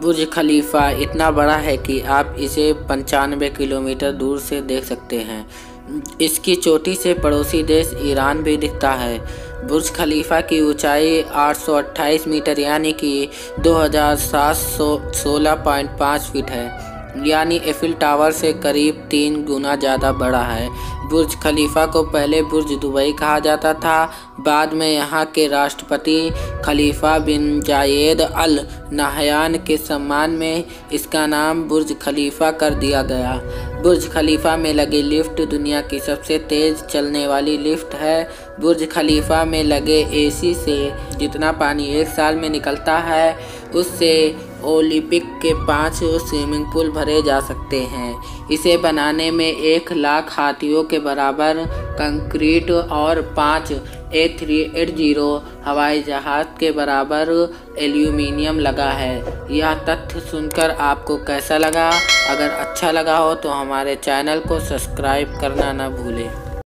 बुर्ज खलीफा इतना बड़ा है कि आप इसे पंचानवे किलोमीटर दूर से देख सकते हैं। इसकी चोटी से पड़ोसी देश ईरान भी दिखता है। बुर्ज खलीफा की ऊंचाई 828 मीटर, यानी कि 2716.5 फीट है। यानी एफिल टावर से करीब तीन गुना ज़्यादा बड़ा है। बुर्ज खलीफा को पहले बुर्ज दुबई कहा जाता था। बाद में यहाँ के राष्ट्रपति खलीफा बिन जायद अल नहयान के सम्मान में इसका नाम बुर्ज खलीफा कर दिया गया। बुर्ज खलीफा में लगी लिफ्ट दुनिया की सबसे तेज़ चलने वाली लिफ्ट है। बुर्ज खलीफा में लगे एसी से जितना पानी एक साल में निकलता है, उससे ओलंपिक के पाँच स्विमिंग पूल भरे जा सकते हैं। इसे बनाने में एक लाख हाथियों के बराबर कंक्रीट और पाँच ए थ्री एट ज़ीरो हवाई जहाज़ के बराबर एल्यूमिनियम लगा है। यह तथ्य सुनकर आपको कैसा लगा? अगर अच्छा लगा हो तो हमारे चैनल को सब्सक्राइब करना न भूलें।